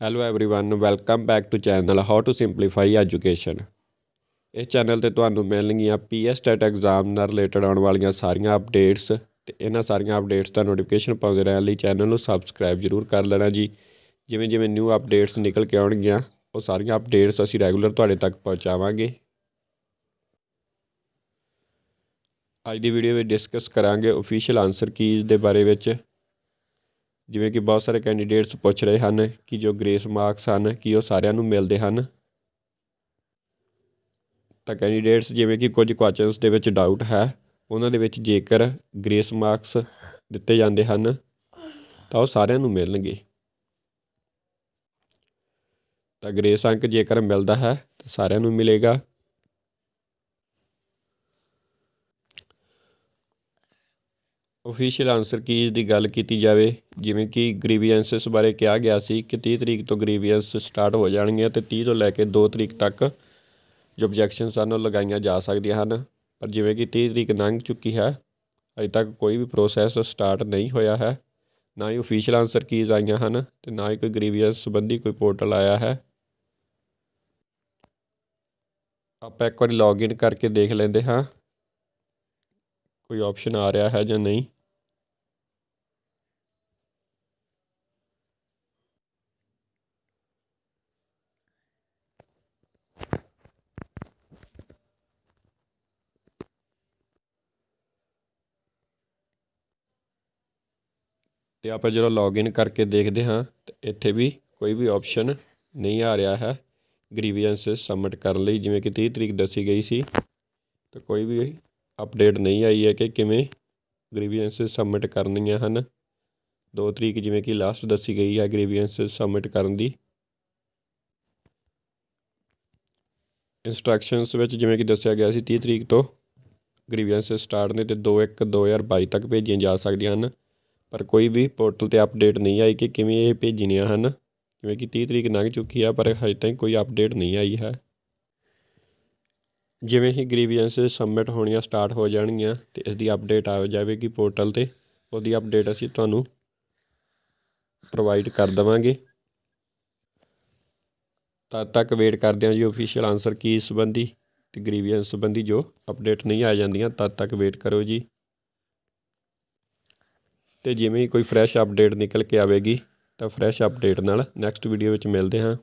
hello everyone welcome back to channel how to simplify education ਇਸ channel ਤੇ ਤੁਹਾਨੂੰ ਮਿਲਣਗੀਆਂ ਪੀਐਸ ਟੈਟ ਐਗਜ਼ਾਮ ਨਾਲ ਰਿਲੇਟਡ ਆਉਣ ਵਾਲੀਆਂ ਸਾਰੀਆਂ ਅਪਡੇਟਸ ਤੇ ਇਹਨਾਂ ਸਾਰੀਆਂ ਅਪਡੇਟਸ ਦਾ ਨੋਟੀਫਿਕੇਸ਼ਨ ਪਾਉਂਦੇ ਰਹਿਣ ਲਈ ਚੈਨਲ ਨੂੰ ਸਬਸਕ੍ਰਾਈਬ ਜ਼ਰੂਰ ਕਰ ਲੈਣਾ ਜੀ ਜਿਵੇਂ ਜਿਵੇਂ ਨਿਊ ਅਪਡੇਟਸ ਨਿਕਲ ਕੇ ਆਉਣਗੀਆਂ ਉਹ ਸਾਰੀਆਂ ਅਪਡੇਟਸ ਅਸੀਂ ਰੈਗੂਲਰ ਤੁਹਾਡੇ ਤੱਕ ਪਹੁੰਚਾਵਾਂਗੇ ਅੱਜ ਦੀ ਵੀਡੀਓ ਵਿੱਚ ਡਿਸਕਸ ਕਰਾਂਗੇ ਅਫੀਸ਼ੀਅਲ ਆਨਸਰ ਕੀਜ਼ ਦੇ ਬਾਰੇ ਵਿੱਚ ਜਿਵੇਂ ਕਿ ਬਹੁਤ ਸਾਰੇ ਕੈਂਡੀਡੇਟਸ ਪੁੱਛ ਰਹੇ ਹਨ ਕਿ ਜੋ ਗ੍ਰੇਸ ਮਾਰਕਸ ਹਨ, ਕੀ ਉਹ ਸਾਰਿਆਂ ਨੂੰ ਮਿਲਦੇ ਹਨ? ਤਾਂ ਕੈਂਡੀਡੇਟਸ ਜਿਵੇਂ ਕਿ ਕੁਝ ਕੁਐਸਚਨਸ ਦੇ ਵਿੱਚ ਡਾਊਟ ਹੈ, ਉਹਨਾਂ ਦੇ ਵਿੱਚ ਜੇਕਰ ਗ੍ਰੇਸ ਮਾਰਕਸ ਦਿੱਤੇ ਜਾਂਦੇ ਹਨ, ਤਾਂ ਉਹ ਸਾਰਿਆਂ ਨੂੰ ਮਿਲਣਗੇ। ਤਾਂ ਗ੍ਰੇਸ ਅੰਕ ਜੇਕਰ ਮਿਲਦਾ ਹੈ, ਤਾਂ ਸਾਰਿਆਂ ਨੂੰ ਮਿਲੇਗਾ। ਅਫੀਸ਼ੀਅਲ ਆਨਸਰ ਕੀਜ਼ ਦੀ ਗੱਲ ਕੀਤੀ ਜਾਵੇ? ਜਿਵੇਂ ਕਿ ਗ੍ਰੀਵੀਐਂਸਸ ਬਾਰੇ ਕਿਹਾ ਗਿਆ ਸੀ ਕਿ 30 ਤਰੀਕ ਤੋਂ ਗ੍ਰੀਵੀਐਂਸ ਸਟਾਰਟ ਹੋ ਜਾਣਗੀਆਂ ਤੇ 30 ਤੋਂ ਲੈ ਕੇ 2 ਤਰੀਕ ਤੱਕ ਜੋ ਆਬਜੈਕਸ਼ਨਸ ਹਨ ਉਹ ਲਗਾਈਆਂ ਜਾ ਸਕਦੀਆਂ ਹਨ। ਪਰ ਜਿਵੇਂ ਕਿ 30 ਤਰੀਕ ਲੰਘ ਚੁੱਕੀ ਹੈ, ਅਜੇ ਤੱਕ ਕੋਈ ਵੀ ਪ੍ਰੋਸੈਸ ਸਟਾਰਟ ਨਹੀਂ ਹੋਇਆ ਹੈ। ਨਾ ਹੀ ਅਫੀਸ਼ੀਅਲ ਆਨਸਰ ਕੀਜ਼ ਆਈਆਂ ਹਨ ਤੇ ਨਾ ਹੀ ਕੋਈ ਗ੍ਰੀਵੀਐਂਸ ਸੰਬੰਧੀ ਕੋਈ ਪੋਰਟਲ ਆਇਆ ਹੈ। ਆਪਾਂ ਇੱਕ ਵਾਰੀ ਲੌਗਇਨ ਕਰਕੇ ਦੇਖ ਲੈਂਦੇ ਹਾਂ। ਕੋਈ ਆਪਸ਼ਨ ਆ ਰਿਹਾ ਹੈ ਜਾਂ ਨਹੀਂ। ਅਤੇ ਆਪਾਂ ਜਦੋਂ ਲੌਗਇਨ ਕਰਕੇ ਦੇਖਦੇ ਹਾਂ, ਤਾਂ ਇੱਥੇ ਵੀ ਕੋਈ ਵੀ ਆਪਸ਼ਨ ਨਹੀਂ ਆ ਰਿਹਾ ਹੈ ਗ੍ਰੀਵੀਐਂਸ ਸਬਮਿਟ ਕਰਨ ਲਈ, ਜਿਵੇਂ ਕਿ 30 ਤਰੀਕ ਦੱਸੀ ਗਈ ਸੀ, ਤਾਂ ਕੋਈ ਵੀ ਅਪਡੇਟ ਨਹੀਂ ਆਈ ਹੈ ਕਿ ਕਿਵੇਂ ਗ੍ਰੀਵੀਐਂਸ ਸਬਮਿਟ ਕਰਨੀਆਂ ਹਨ। 2 ਤਰੀਕ ਜਿਵੇਂ ਕਿ ਲਾਸਟ ਦੱਸੀ ਗਈ ਹੈ ਗ੍ਰੀਵੀਐਂਸ ਸਬਮਿਟ ਕਰਨ ਦੀ। ਇਨਸਟਰਕਸ਼ਨਸ ਵਿੱਚ ਜਿਵੇਂ ਕਿ ਦੱਸਿਆ ਗਿਆ ਸੀ 30 ਤਰੀਕ ਤੋਂ ਗ੍ਰੀਵੀਐਂਸ ਸਟਾਰਟ ਨੇ ਤੇ 2 1 2022 ਤੱਕ ਭੇਜੀਆਂ ਜਾ ਸਕਦੀਆਂ ਹਨ। ਪਰ ਕੋਈ ਵੀ ਪੋਰਟਲ ਤੇ ਅਪਡੇਟ ਨਹੀਂ ਆਈ ਕਿ ਕਿਵੇਂ ਇਹ ਭੇਜਣੀਆਂ ਹਨ। ਜਿਵੇਂ ਕਿ 30 ਤਰੀਕ ਲੰਘ ਚੁੱਕੀ ਆ, ਪਰ ਹਜੇ ਤਾਈਂ ਕੋਈ ਅਪਡੇਟ ਨਹੀਂ ਆਈ ਹੈ। ਜਿਵੇਂ ਹੀ ਗ੍ਰੀਵੀਐਂਸ ਸਬਮਿਟ ਹੋਣੀਆਂ ਸਟਾਰਟ ਹੋ ਜਾਣਗੀਆਂ ਤੇ ਇਸ ਦੀ ਅਪਡੇਟ ਆ ਜਾਵੇਗੀ ਪੋਰਟਲ ਤੇ, ਉਹਦੀ ਅਪਡੇਟ ਅਸੀਂ ਤੁਹਾਨੂੰ ਪ੍ਰੋਵਾਈਡ ਕਰ ਦਵਾਂਗੇ। ਤਦ ਤੱਕ ਵੇਟ ਕਰਦੇ ਹਾਂ ਜੀ ਅਫੀਸ਼ੀਅਲ ਆਨਸਰ ਕੀ ਸੰਬੰਧੀ ਤੇ ਗ੍ਰੀਵੀਐਂਸ ਸੰਬੰਧੀ ਜੋ ਅਪਡੇਟ ਨਹੀਂ ਆ ਜਾਂਦੀਆਂ, ਤਦ ਤੱਕ ਵੇਟ ਕਰੋ ਜੀ। ਅਤੇ ਜਿਵੇਂ ਹੀ ਕੋਈ ਫਰੈਸ਼ ਅਪਡੇਟ ਨਿਕਲ ਕੇ ਆਵੇਗੀ ਤਾਂ ਫਰੈਸ਼ ਅਪਡੇਟ ਨਾਲ ਨੈਕਸਟ ਵੀਡੀਓ ਵਿੱਚ ਮਿਲਦੇ ਹਾਂ।